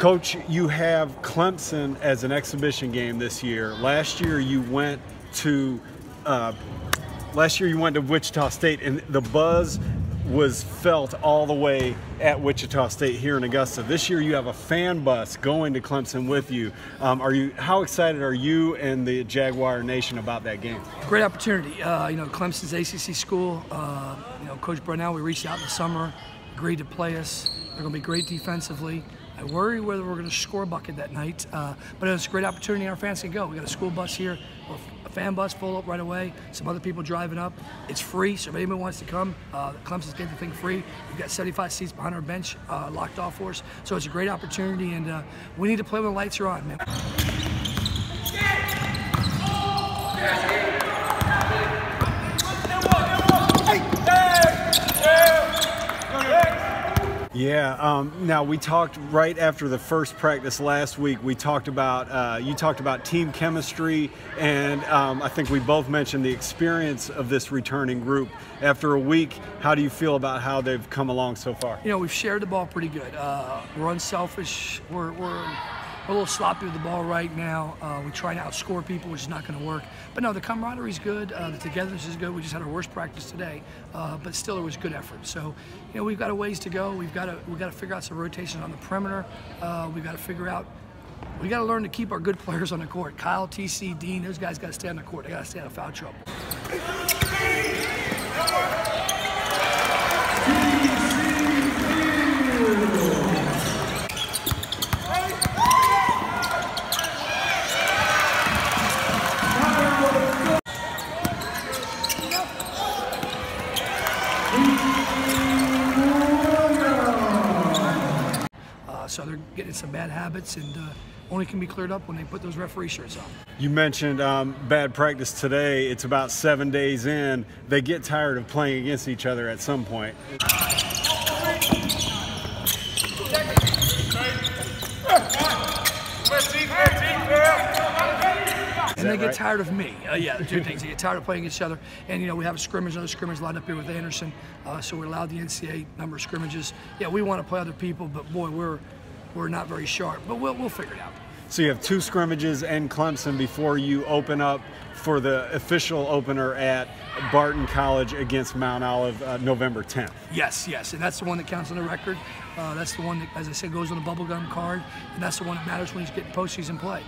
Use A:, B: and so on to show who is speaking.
A: Coach, you have Clemson as an exhibition game this year. Last year you went to uh, last year you went to Wichita State, and the buzz was felt all the way at Wichita State here in Augusta. This year you have a fan bus going to Clemson with you. Um, are you? How excited are you and the Jaguar Nation about that game?
B: Great opportunity. Uh, you know, Clemson's ACC school. Uh, you know, Coach Brownell, We reached out in the summer, agreed to play us. They're going to be great defensively. I worry whether we're going to score a bucket that night, uh, but it's a great opportunity. Our fans can go. We got a school bus here, a fan bus full up right away. Some other people driving up. It's free, so if anyone wants to come, uh, Clemson's getting the thing free. We've got 75 seats behind our bench uh, locked off for us, so it's a great opportunity, and uh, we need to play when the lights are on, man.
A: Yeah. Um, now we talked right after the first practice last week. We talked about uh, you talked about team chemistry, and um, I think we both mentioned the experience of this returning group. After a week, how do you feel about how they've come along so far?
B: You know, we've shared the ball pretty good. Uh, we're unselfish. We're, we're a little sloppy with the ball right now. Uh, we try to outscore people, which is not going to work. But no, the camaraderie is good. Uh, the togetherness is good. We just had our worst practice today, uh, but still it was good effort. So, you know, we've got a ways to go. We've got to we've got to figure out some rotations on the perimeter. Uh, we've got to figure out. We got to learn to keep our good players on the court. Kyle, TC, Dean, those guys got to stay on the court. They got to stay out of foul trouble. Uh, so they're getting some bad habits and uh, only can be cleared up when they put those referee shirts on.
A: You mentioned um, bad practice today. It's about seven days in. They get tired of playing against each other at some point.
B: And they get
A: right?
B: tired of me. Uh, yeah, two things. They get tired of playing each other. And, you know, we have a scrimmage, another scrimmage lined up here with Anderson. Uh, so we're allowed the NCAA number of scrimmages. Yeah, we want to play other people, but boy, we're we're not very sharp. But we'll, we'll figure it out.
A: So you have two scrimmages and Clemson before you open up for the official opener at Barton College against Mount Olive uh, November 10th.
B: Yes, yes. And that's the one that counts on the record. Uh, that's the one that, as I said, goes on the bubblegum card. And that's the one that matters when he's getting postseason play.